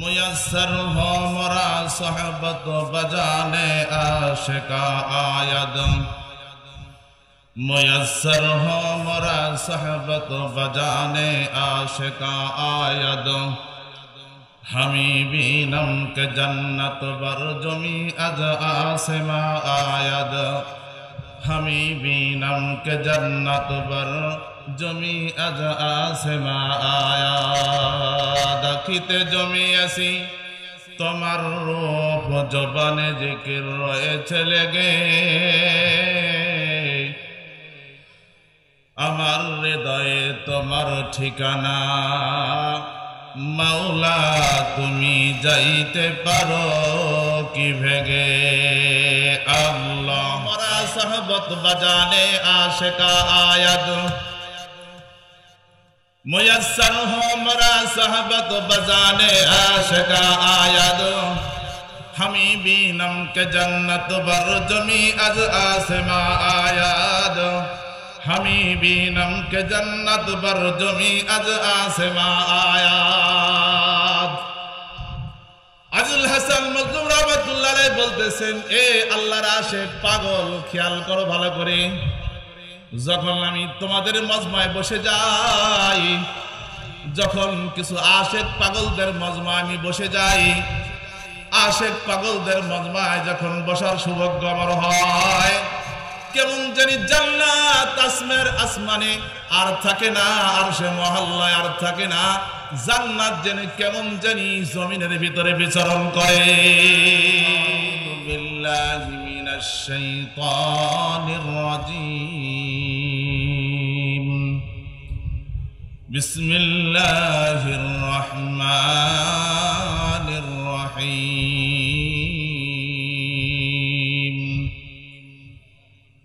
میسر ہو مرا صحبت بجانے عاشقا آید میسر ہو مرا صحبت بجانے عاشقا آید ہمیں بینم کے جنت برجمی از آسما آید ہمیں بینم کے جنت بر جمی از آسما آید আয়া দেখিতে জমি আসি তোমার রূপ জবানে জিকির রয়েছে লেগে। আমার হৃদয়ে তোমার ঠিকানা, মাওলা, তুমি যাইতে পারো কি ভেগে? আল্লাহ সাহবত বাজানে আশেকা আয়াদ মুয়সর হোমরা সাহবত বজানে আশকা আয়াদ। হমি বিনম কে জন্নত বর জমি আজ আসমা আয়াদ। হমি বিনম কে জন্নত বর জমি আজ আসমা আয়াদ। আজুল হাসান মজলুম রহমতুল্লাহ বলতেছেন, এ আল্লাহর আশেখ পাগল, খেয়াল করো ভালো করে। যখন আমি তোমাদের মজমায় বসে যাই, যখন কিছু আশেক পাগলদের মজমা আমি বসে যাই, আশেক পাগলদের মজমায় যখন বসার সৌভাগ্য আমার হয়, কেমন জানি জান্নাত আসমের আসমানে আর থাকে না, আর সে মহল্লায় আর থাকে না, জান্নাত জানি কেমন জানি জমিনের ভিতরে বিচরণ করে। বিল্লাহি الشيطان الرجيم. بسم الله الرحمن الرحيم.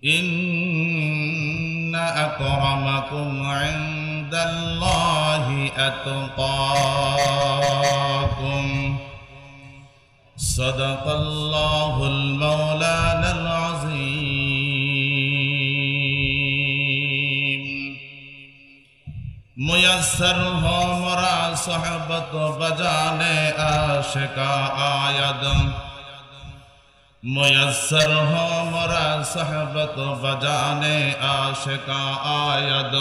إن أكرمكم عند الله أتقاكم صدق الله المولانا العظيم. ميسر ہو مرا صحبت بجانے عاشقا آید ميسر ہو مرا صحبت بجانے عاشقا آید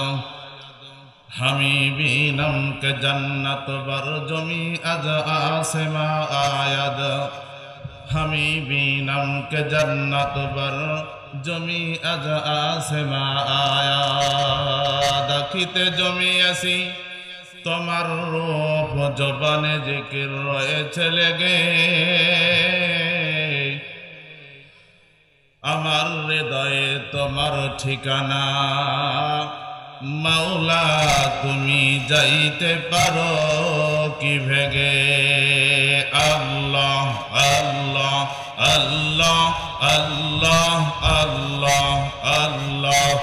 হামিবিনম কে জন্নত বর জমি আজ আসমা আয়াদ। হামিবিনম কে জন্নত বর জমি আজ আসমা আয়াদ। খিতে জমি আসি, তোমার রূপ জবানে জিকির রয়েছে লেগে। আমার হৃদয়ে তোমার ঠিকানা মাওলা, তুমি যাইতে পারো কি ভেগে? আল্লাহ আল্লাহ আল্লাহ আল্লাহ আল্লাহ আল্লাহ।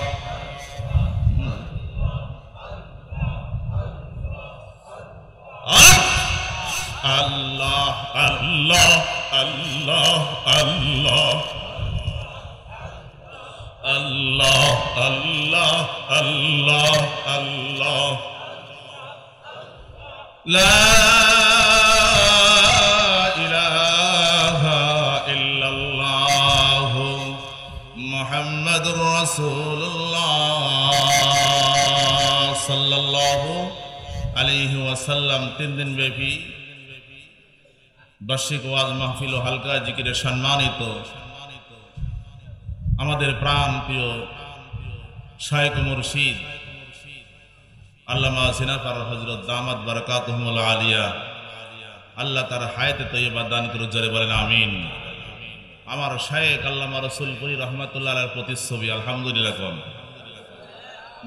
আল্লাহ আল্লাহ আল্লাহ আল্লাহ। আল্লাহ আল্লাহ আল্লাহ আল্লাহ। লা ইলাহা ইল্লাল্লাহ মুহাম্মাদুর রাসূলুল্লাহ সাল্লাল্লাহু আলাইহি ওয়াসাল্লাম। তিন দিন ব্যাপী বার্ষিক ওয়াজ মাহফিল ও হালকা জিকিরে সম্মানিত আমাদের প্রাণ প্রিয় শায়েক মুর্শিদ আল্লামা সিনাফার হজরত দামাদ বারকাত আলিয়া, আল্লাহ তার হায়াতে তৈবা দান করে জোরে বলেন আমিন। আমার শায়েক আল্লামা রসুলপুরি রহমতুল্লাহ প্রতিচ্ছবি, আলহামদুলিল্লাহ কম।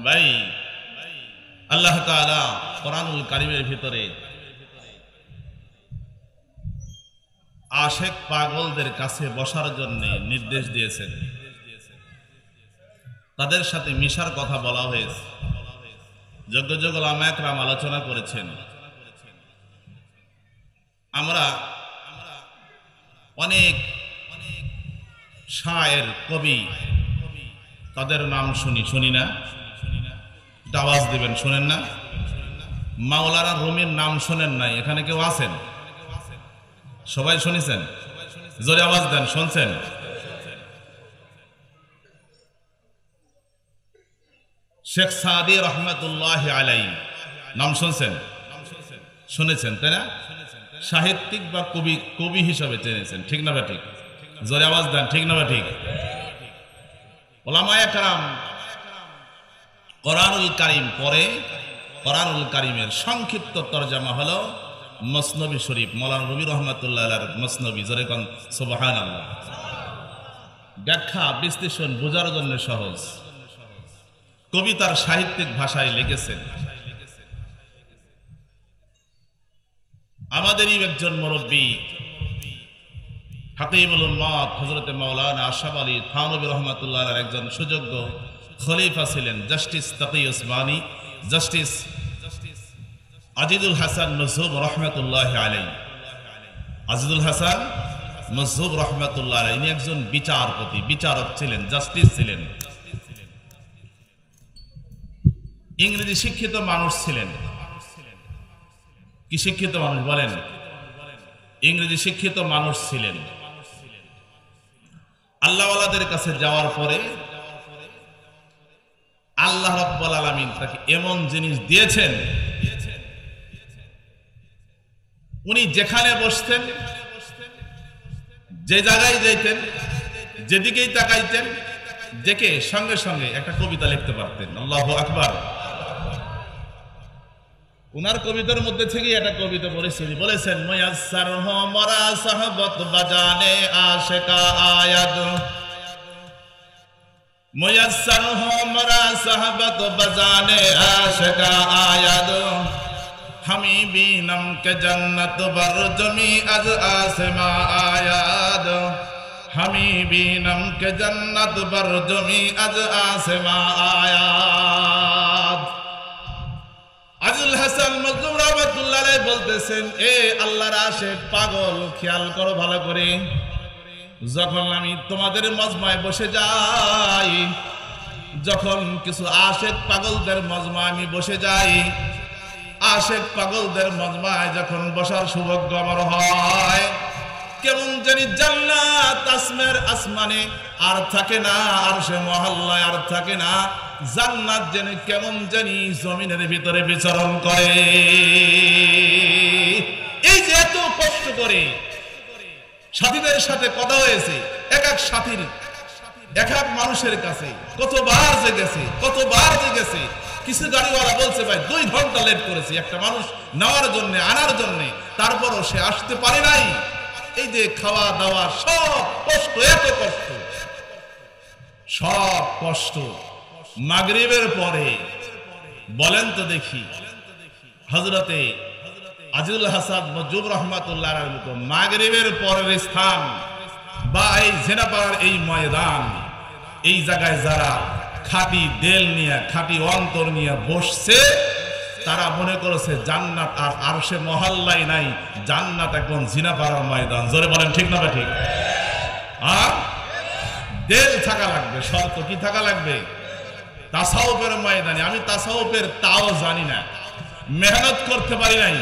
ভাই, আল্লাহ তালা কোরআনুল কারিমের ভিতরে আশেক পাগলদের কাছে বসার জন্য নির্দেশ দিয়েছেন। তাদের সাথে মিশার কথা বলা হয়েছে। যোগ্য যোগ্য লামায়াকরাম আলোচনা করেছেন। আমরা অনেক শায়ের কবি, তাদের নাম শুনি শুনি না? আওয়াজ দিবেন, শুনেন না? মাওলানা রুমির নাম শোনেন নাই, এখানে কেউ আছেন? সবাই শুনেছেন? জোরে আওয়াজ দেন, শুনছেন? শেখ সাদি রহমতুল্লাহ আলাই নাম শুনছেন? শুনেছেন, তাই না? সাহিত্যিক বা কবি কবি হিসাবে চেনেছেন, ঠিক না বা ঠিক? জোরে আওয়াজ দেন, ঠিক না বা ঠিক? ওলামায়া কারাম কোরআনুল কারিম পরে কোরআনুল কারিমের সংক্ষিপ্ত তর্জমা হলো মসনবী শরীফ, মৌলানা রবি রহমতুল্লাহ মসনবী, জোরে কন সুবাহান আল্লাহ ব্যাখ্যা, বিশ্লেষণ বোঝার জন্য সহজ। কবিতার সাহিত্যিক ভাষায় লিখেছেন। আমাদেরই একজন মুরব্বী, হাকিমুল উম্মাদ হজরতে মাওলানা আশাফ আলী থানবী রহমতুল্লাহ একজন সুযোগ্য খলিফা ছিলেন, জাস্টিস তকি ওসমানী জাস্টিস আজিদুল হাসান মজহুব রহমতুল্লাহ আলাই আজিদুল হাসান মজহুব রহমতুল্লাহ আলাই ইনি একজন বিচারপতি, বিচারক ছিলেন, জাস্টিস ছিলেন। ইংরেজি শিক্ষিত মানুষ ছিলেন। কি শিক্ষিত মানুষ বলেন? ইংরেজি শিক্ষিত মানুষ ছিলেন। আল্লাহওয়ালাদের কাছে যাওয়ার পরে আল্লাহ রব্বাল আলমিন তাকে এমন জিনিস দিয়েছেন। উনি যেখানে বসতেন, যে জায়গায় যাইতেন, যেদিকেই তাকাইতেন, দেখে সঙ্গে সঙ্গে একটা কবিতা লিখতে পারতেন। আল্লাহ আকবার। উনার কবিতার মধ্যে থেকে একটা কবিতা পড়েছি বলেছেন ময়াসার হ মরা সাহবত বাজানে আশেকা আয়াত ময়াসার হ মরা সাহবত বাজানে আশেকা আয়াত হামি বিনম কে জান্নাত বর জমি আজ আসমা আয়াত হামি বিনম কে জান্নাত বর জমি আজ আসমা আয়াত আজুল হাসান মজলুম রহমতুল্লাহ বলতেছেন, এ আল্লাহর আশেক, পাগল, খেয়াল করো ভালো করে। যখন আমি তোমাদের মজমায় বসে যাই, যখন কিছু আশেক পাগলদের মজমায় আমি বসে যাই, আশেক পাগলদের মজমায় যখন বসার সৌভাগ্য আমার হয়, কেমন জানি জান্নাত আসমের আসমানে আর থাকে না, আর সে মহল্লায় আর থাকে না জান্নাত জেনে কেমন জানি জমিনের ভিতরে বিচরণ করে। এই যে এত কষ্ট করে সাথীদের সাথে কথা হয়েছে, এক এক সাথীর, এক এক মানুষের কাছে। কতবার যে গেছে কতবার যে গেছে কিছু গাড়িওয়ালা বলছে, ভাই, দুই ঘণ্টা লেট করেছি। একটা মানুষ নেওয়ার জন্য, আনার জন্য, তারপরও সে আসতে পারে নাই। এই যে খাওয়া দাওয়া, সব কষ্ট, এত কষ্ট। সব কষ্ট। মাগরিবের পরে বলেন তো দেখি হজরতে আজিজুল হাসান মজুব রহমাতুল্লাহ মতো মাগরিবের পরের স্থান বা এই জেনাপাড়ার এই ময়দান, এই জায়গায় যারা খাঁটি দেল নিয়ে, খাঁটি অন্তর নিয়ে বসছে, তারা মনে করেছে জান্নাত আর আর সে মহল্লাই নাই, জান্নাত এখন জিনাপাড়ার ময়দান। জোরে বলেন, ঠিক না ঠিক আর দেল থাকা লাগবে, শর্ত কি থাকা লাগবে? তাসাউপের ময়দানে, আমি তাসাউপের তাও জানি না। মেহনত করতে পারি নাই।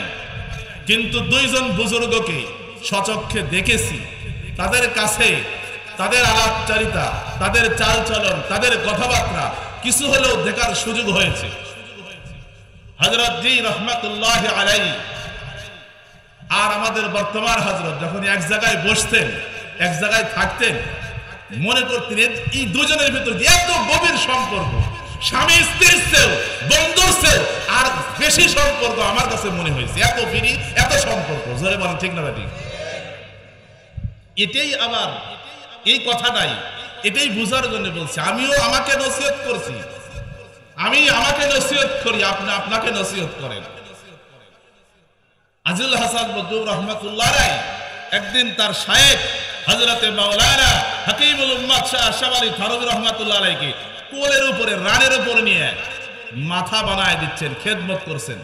কিন্তু দুইজন বুজুর্গকে সচক্ষে দেখেছি। তাদের কাছে তাদের আলাপচারিতা, তাদের চালচলন, তাদের কথাবার্তা কিছু হলেও দেখার সুযোগ হয়েছে। হজরত জি রহমতুল্লাহ আলাই আর আমাদের বর্তমান হজরত যখন এক জায়গায় বসতেন, এক জায়গায় থাকতেন, মনে করতেন এই দুজনের ভিতর এত গভীর সম্পর্ক। স্বামী স্ত্রীর চেয়েও বন্ধুর চেয়েও আর বেশি সম্পর্ক আমার কাছে মনে হয়েছে। এত ফিরি এত সম্পর্ক, জোরে বলেন, ঠিক না ঠিক? এটাই আবার এই কথাটাই এটাই বুঝার জন্য বলছি। আমিও আমাকে নসিহত করছি। আমি আমাকে নসিহত করি, আপনি আপনাকে নসিহত করেন। আজিল হাসান বদুর রহমতুল্লাহ রায় একদিন তার শায়েক হজরতে মাওলানা হাকিমুল উম্মাদ শাহ আশাফ আলী থানবী রহমতুল্লাহ আলাইকে কোলের উপরে, রানের উপরে নিয়ে মাথা বানায় দিচ্ছেন, খেদমত করছেন।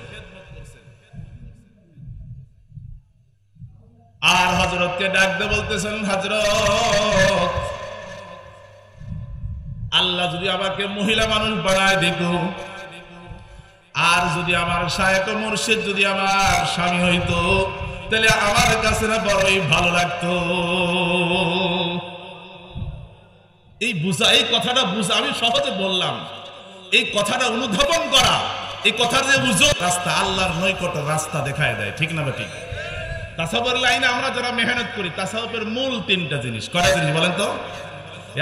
আর হজরতকে ডাকতে বলতেছেন হজরত আল্লাহ যদি আমাকে মহিলা মানুষ বানায় দিত, আর যদি আমার শায়ক মুর্শিদ যদি আমার স্বামী হইতো, তাহলে আমার কাছে না বড়ই ভালো লাগতো। এই বুঝা, এই কথাটা বুঝা, আমি সহজে বললাম। এই কথাটা অনুধাবন করা, এই কথার যে বুঝো রাস্তা, আল্লাহর নৈকট রাস্তা দেখায় দেয়, ঠিক না ঠিক? তাসাবের লাইনে আমরা যারা মেহনত করি তাসাবের মূল তিনটা জিনিস কটা জিনিস বলেন তো?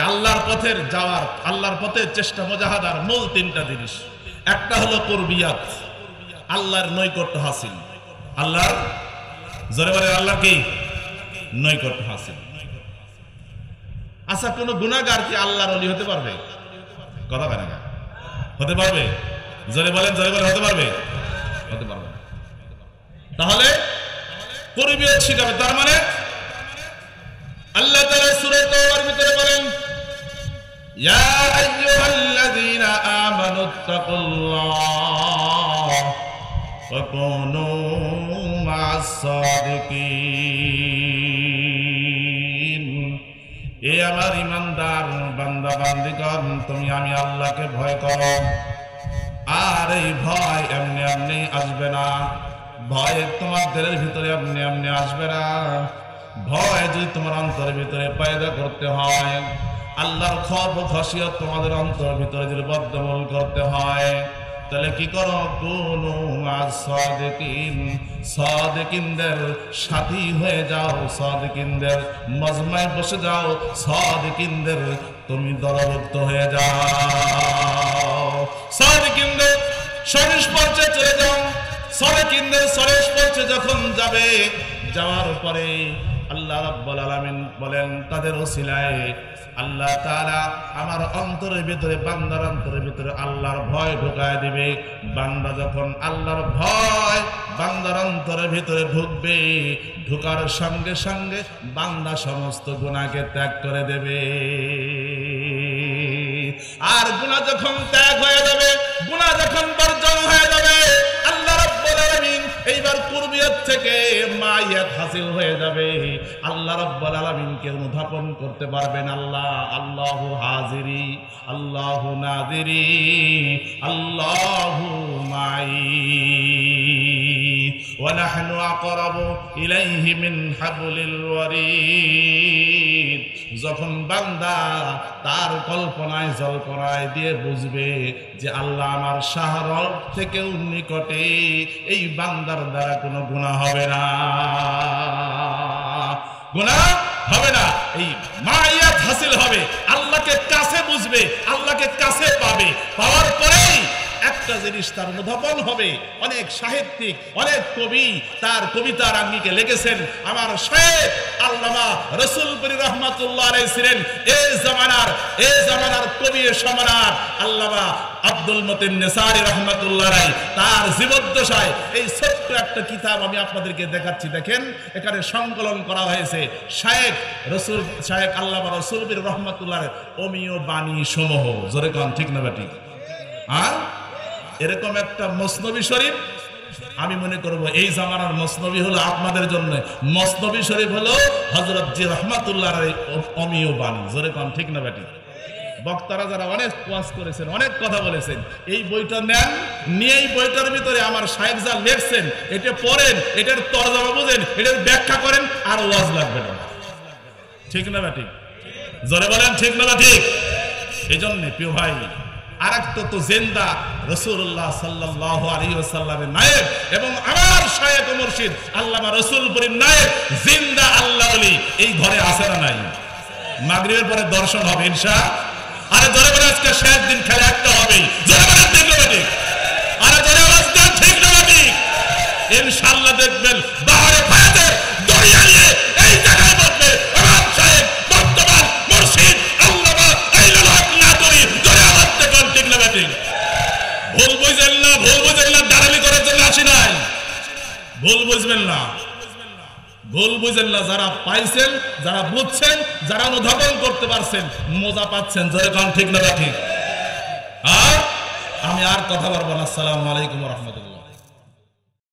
আল্লাহর পথের যাওয়ার, আল্লাহর পথের চেষ্টা মজাহাদার মূল তিনটা জিনিস। একটা হলো কুরবিয়াত, আল্লাহর নৈকট্য হাসিল। আল্লাহর, জোরে বলে আল্লাহ কি? নৈকট্য হাসিল। আচ্ছা কোন গুণাগার কি আল্লাহর অলি হতে পারবে? কথা বলে না হতে পারবে? জোরে বলেন, জোরে বলে হতে পারবে? হতে পারবে তাহলে পরিবেশ শিখাবে, তার মানে আল্লাহ তাআলা সূরা তাওবার ভিতরে বলেন, ইয়া আইয়ুহাল্লাযীনা আমানুত্তাকুল্লাহ ওয়া কুনু মা'আস এ আমার ইমানদার বান্দা বান্দিগণ, তুমি আমি আল্লাহকে ভয় করো। আর এই ভয় এমনি এমনি আসবে না। ভয় তোমার দিলের ভিতরে এমনি এমনি আসবে না। ভয় যদি তোমার অন্তরের ভিতরে পয়দা করতে হয়, আল্লাহর খব খসিয়ত তোমাদের অন্তরের ভিতরে যদি বদ্ধমূল করতে হয় তাহলে কি করো? কোন সাদেকিন, সাদেকিনদের সাথী হয়ে যাও, সাদেকিনদের মজমায় বসে যাও, সাদেকিনদের তুমি দলভুক্ত হয়ে যাও। সাদেকিনদের সরেশ পর্যায়ে চলে যাও। সাদেকিনদের সরেশ পর্যায়ে যখন যাবে, যাওয়ার পরে আল্লাহ রাব্বুল আলামিন বলেন, তাদের ওসিলায় আল্লাহ তাআলা আমার অন্তরের ভিতরে, বান্দার অন্তরের ভিতরে আল্লাহর ভয় ঢুকায় দিবে। বান্দা যখন আল্লাহর ভয় বান্দার অন্তরের ভিতরে ঢুকবে, ঢুকার সঙ্গে সঙ্গে বান্দা সমস্ত গুণাকে ত্যাগ করে দেবে। আর গুণা যখন ত্যাগ হয়ে যাবে গুণা যখন বর্জন হয়ে যাবে, আল্লাহ রাব্বুল আলামিন এইবার কুরবিয়ত থেকে মাইয়াত হাসিল হয়ে যাবে আল্লাহ রাব্বুল আলামিনকে অনুধাবন করতে পারবেন আল্লাহ আল্লাহু হাজিরি আল্লাহু নাদিরি আল্লাহু মাই ونحن أقرب إليه من حبل الوريد যখন বান্দা তার কল্পনায় জল্পনায় দিয়ে বুঝবে যে আল্লাহ আমার শাহর থেকেও নিকটে এই বান্দার দ্বারা কোনো গুণা হবে না। গুণা হবে না। এই মায়াত হাসিল হবে। আল্লাহকে কাছে বুঝবে, আল্লাহকে কাছে পাবে। পাওয়ার পরেই একটা জিনিস তার অনুধাবন হবে। অনেক সাহিত্যিক, অনেক কবি তার কবিতার আঙ্গিকে লিখেছেন। আমার শেখ আল্লামা রসুলপুরি রহমাতুল্লাহ আলাইহি ছিলেন। এই জামানার এই জামানার কবি সমানার আল্লামা আব্দুল মতিন নেসারি রহমাতুল্লাহ রাই তার জীবদ্দশায় এই ছোট্ট একটা কিতাব আমি আপনাদেরকে দেখাচ্ছি। দেখেন, এখানে সংকলন করা হয়েছে। শায়েক রসুল শায়েক আল্লামা রসুলপুরি রহমাতুল্লাহ অমীয় বাণী সমূহ। জোরে কন, ঠিক না ঠিক আর এরকম একটা মসনবী শরীফ, আমি মনে করব এই জামানার মসনবী হলো আপনাদের জন্য। মসনবী শরীফ হলো হজরত জি রহমাতুল্লাহ অমীয় বাণী জোরে কম ঠিক না বেটি বক্তারা যারা অনেক ওয়াজ করেছেন, অনেক কথা বলেছেন, এই বইটা নেন, নিয়ে এই বইটার ভিতরে আমার সাহেব যা লেখছেন, এটা পড়েন, এটার তরজমা বুঝেন, এটার ব্যাখ্যা করেন, আর ওয়াজ লাগবে না। ঠিক না বেটি জোরে বলেন, ঠিক না ঠিক এই জন্যে প্রিয় ভাই দর্শন হবে ইনশা আরে ধরে বলে আজকে শেষ দিন খেলা একটা বলে ঠিক আরে ধরে ইনশাল্লাহ না যারা পাইছেন, যারা বুঝছেন, যারা অনুধাবন করতে পারছেন, মজা পাচ্ছেন যারা কান, ঠিক না, ঠিক? আর আমি আর কথা বলব না। আসসালামু আলাইকুম রহমতুল্লাহ।